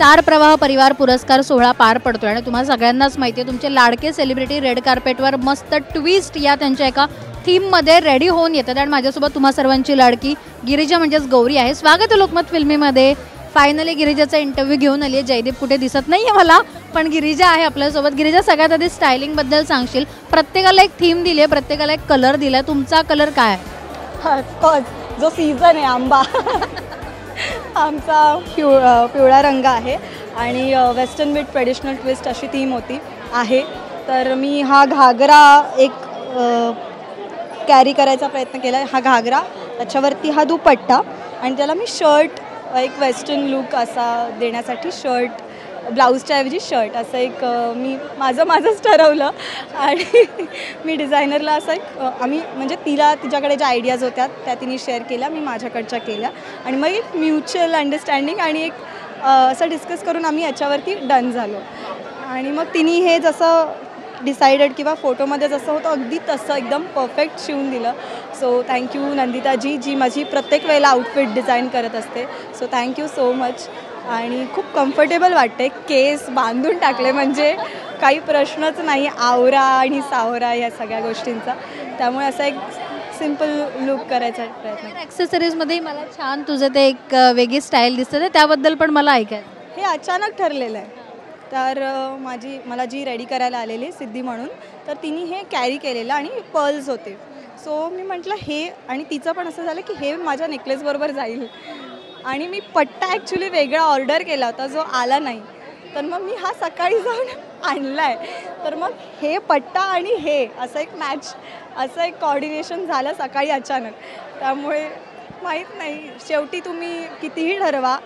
Star प्रवाह परिवार पुरस्कार सोहळा पार पडतोय. आणि तुम्हाला सगळ्यांनाच माहिती आहे तुमचे लाडके सेलिब्रिटी रेड कार्पेटवर मस्त ट्विस्ट या त्यांच्या एका थीममध्ये रेडी होऊन येतात. आणि माझ्यासोबत तुम्हा सर्वांची लाडकी गिरिजा म्हणजेच गौरी आहे. स्वागत आहे लोकमत फिल्मीमध्ये फायनली गिरिजाचा इंटरव्ह्यू घेऊन आली आहे जयदीप कुठे दिसत नाही आहे मला पण गिरिजा आहे आपल्यासोबत. गिरिजा सगळ्यात आधी स्टायलिंगबद्दल सांगशील. प्रत्येकाला एक थीम दिली आहे प्रत्येकाला एक कलर दिला आहे तुमचा कलर काय आहे? ऑफकोर्स जो सीझन आहे आंबा. आमचा पिव पिवळा रंग आहे आणि वेस्टर्न विथ ट्रेडिशनल ट्विस्ट अशी थीम होती आहे. तर मी हा घागरा एक कॅरी करायचा प्रयत्न केला हा घागरा. त्याच्यावरती हा दुपट्टा आणि त्याला मी शर्ट एक वेस्टर्न लुक असा देण्यासाठी शर्ट ब्लाऊजच्या ऐवजी शर्ट असं एक मी माझं माझंच ठरवलं. आणि मी डिझायनरला असं एक आम्ही म्हणजे तिला तिच्याकडे ज्या आयडियाज होत्या त्या तिने शेअर केल्या मी माझ्याकडच्या केल्या. आणि मग एक म्युच्युअल अंडरस्टँडिंग आणि एक असं डिस्कस करून आम्ही याच्यावरती डन झालो. आणि मग तिने हे जसं डिसाइडेड किंवा फोटोमध्ये जसं होतं अगदी तसं एकदम परफेक्ट शिवून दिलं. सो थँक्यू नंदिताजी जी माझी प्रत्येक वेळेला आउटफिट डिझाईन करत असते. सो थँक्यू सो मच आणि खूप कम्फर्टेबल वाटते केस बांधून टाकले म्हणजे काही प्रश्नच नाही आवरा आणि सावरा या सगळ्या गोष्टींचा. त्यामुळे असा एक सिंपल लुक करायचा प्रयत्न. ॲक्सेसरीजमध्ये मला छान तुझं ते एक वेगळी स्टाईल दिसते त्याबद्दल पण मला ऐकायचं हे अचानक ठरलेलं आहे. तर माझी मला जी रेडी करायला आलेली सिद्धी म्हणून तर तिने हे कॅरी केलेलं आणि पर्ल्स होते. सो मी म्हटलं हे आणि तिचं पण असं झालं की हे माझ्या नेकलेसबरोबर जाईल. आणि मी पट्टा ॲक्च्युली वेगळा ऑर्डर केला होता जो आला नाही. तर मग मी हा सकाळी जाऊन आणला आहे तर मग हे पट्टा आणि हे असं एक मॅच असं एक कॉर्डिनेशन झालं सकाळी अचानक. त्यामुळे माहीत नाही शेवटी तुम्ही कितीही ठरवा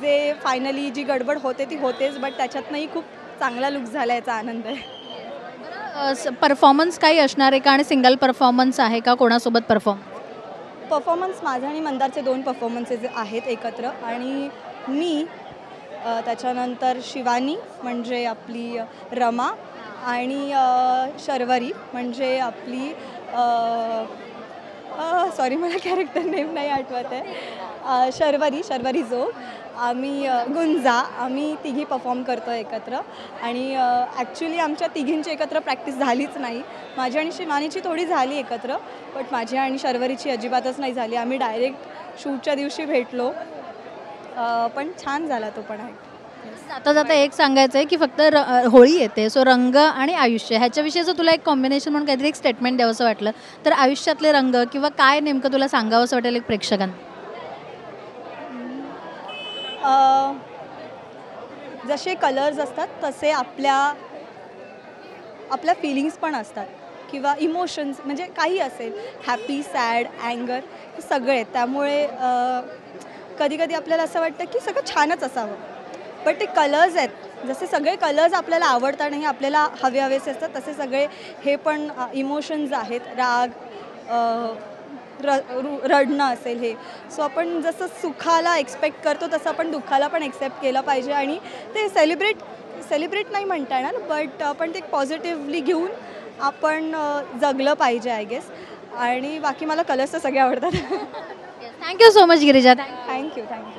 जे फायनली जी गडबड होते ती होतेच बट त्याच्यातनंही खूप चांगला लुक झाला याचा आनंद आहे. परफॉर्मन्स काही असणार आहे का? आणि सिंगल परफॉर्मन्स आहे का? कोणासोबत परफॉर्म परफॉर्मन्स माझा आणि मंदारचे दोन परफॉर्मन्सेस आहेत एकत्र. आणि मी त्याच्यानंतर शिवानी म्हणजे आपली रमा आणि शर्वरी म्हणजे आपली सॉरी मला कॅरेक्टर नेम नाही आठवत आहे. शर्वरी शर्वरी जो आम्ही गुंजा आम्ही तिघी परफॉर्म करतो एकत्र. आणि ॲक्च्युली आमच्या तिघींची एकत्र प्रॅक्टिस झालीच नाही. माझी आणि शिवानीची थोडी झाली एकत्र बट माझी आणि शर्वरीची अजिबातच नाही झाली. आम्ही डायरेक्ट शूटच्या दिवशी भेटलो. पण छान झाला तो पण आहे आता जाता एक सांगायचं आहे की फक्त र होळी येते सो रंग आणि आयुष्य ह्याच्याविषयीचं तुला एक कॉम्बिनेशन म्हणून काहीतरी एक स्टेटमेंट द्यावंसं वाटलं तर आयुष्यातले रंग किंवा काय नेमकं तुला सांगावंसं वाटेल एक प्रेक्षकांना? जसे कलर्स असतात तसे आपल्या आपल्या फिलिंग्स पण असतात. किंवा इमोशन्स म्हणजे काही असेल. हॅपी सॅड अँगर हे सगळे त्यामुळे कधीकधी आपल्याला असं वाटतं की सगळं छानच असावं. बट ते कलर्स आहेत. जसे सगळे कलर्स आपल्याला आवडतात आणि आपल्याला हवे हवेसे असतात तसे सगळे हे पण इमोशन्स आहेत. राग र रु- रडणं असेल हे. सो आपण जसं सुखाला एक्सपेक्ट करतो तसं आपण दुःखाला पण एक्सेप्ट केलं पाहिजे. आणि ते सेलिब्रेट सेलिब्रेट नाही म्हणता येणार बट आपण ते पॉझिटिव्हली घेऊन आपण जगलं पाहिजे आय गेस आणि बाकी मला कलर्स तर सगळे आवडतात. Thank you so much Girija. Thank you thank you